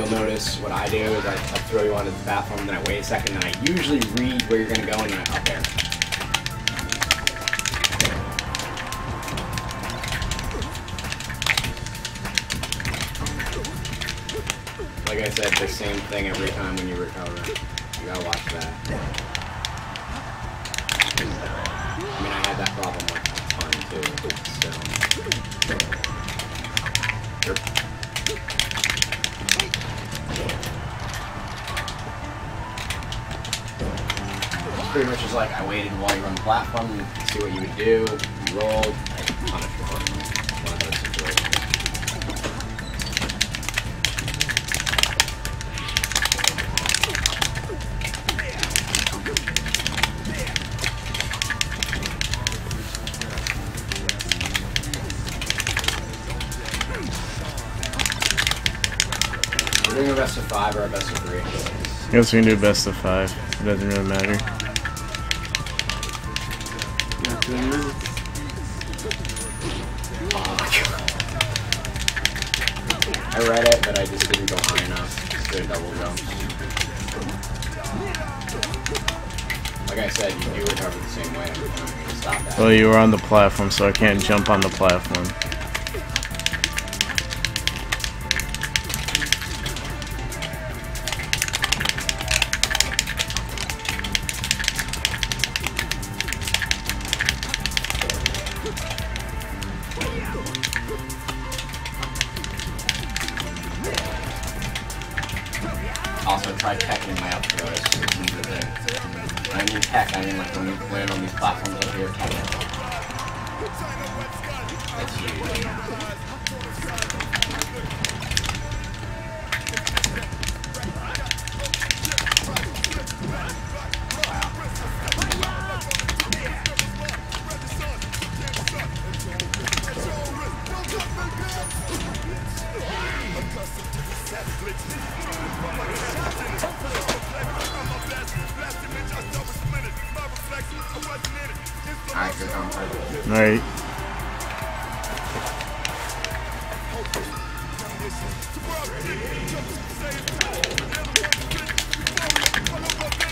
you'll notice what I do is I, I throw you onto the platform, then I wait a second, and I usually read where you're gonna go, and then I up there. Like I said, the same thing every time when you recover. You gotta watch that. I mean, I had that problem with fun too. So. You're- Pretty much just like I waited while you were on the platform to see what you would do. You rolled, I punished you. One of those. We're doing a best of five or a best of three. I guess we can do best of five. It doesn't really matter. Oh my god. I read it, but I just didn't go high enough. A double jump. Like I said, you do recover the same way. Well, you were on the platform, so I can't jump on the platform. Also, try teching my the thing. When I mean tech, I mean like when you land on these platforms up here, tech Good on purpose. Alright. I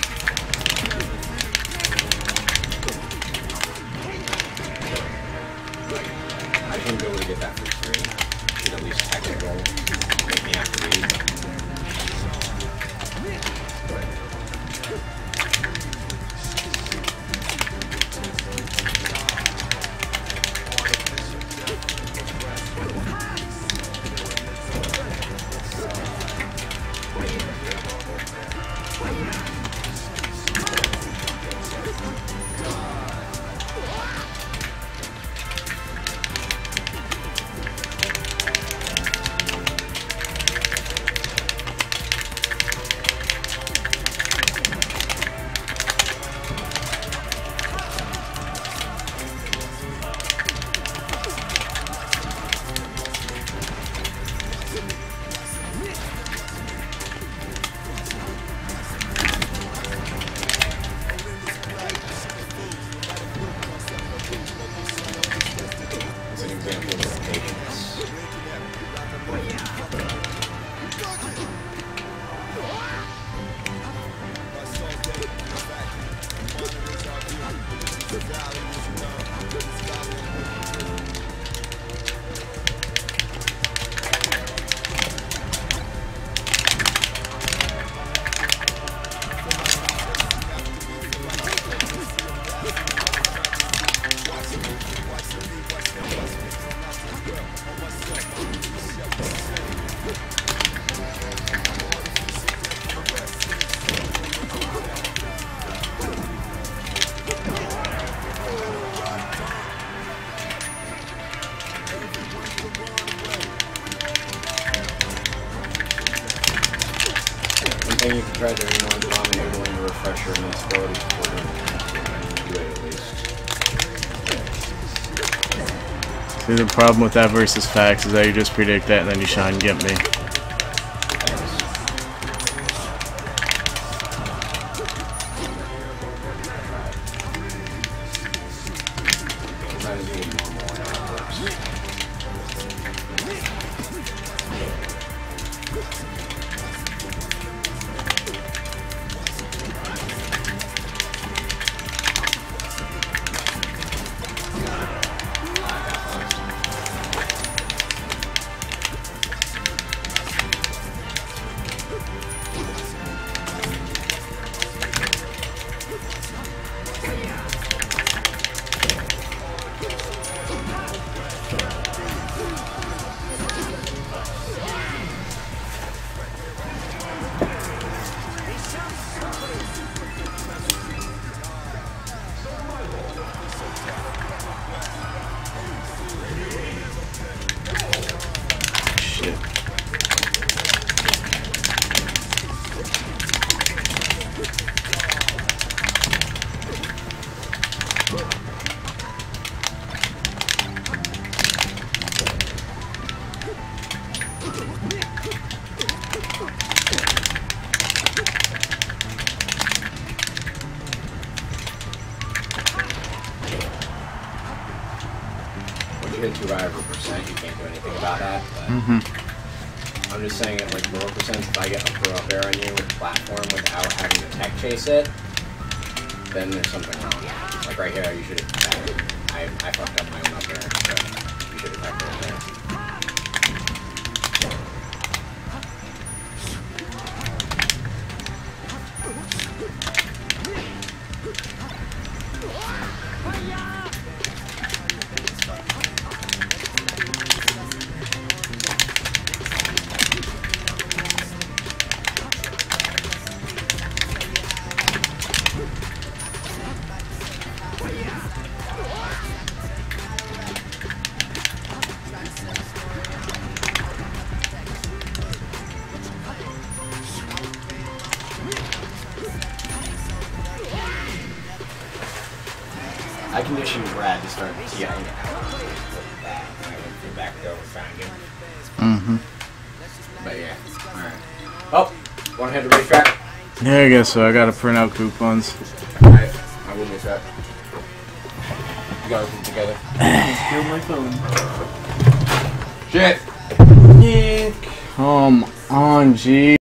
thing you can try doing on Domino doing a refresher and instability least. See, the problem with that versus Fox is that you just predict that and then you shine and get me. it. Hit two a percent, you can't do anything about that. But Mm-hmm. I'm just saying, at like lower percents, if I get a throw up air on you with platform without having to tech chase it, then there's something wrong. Like right here, you should have. I I fucked up my own up air, so you should have attacked it there. I conditioned Brad to start TIing it out with that. I went through back door and found him. Mm-hmm. But yeah, alright. Oh, want to head to racetrack? Yeah, I guess so. I gotta print out coupons. Alright, I will miss that. You guys put together. Kill my phone. Shit! Come on, G.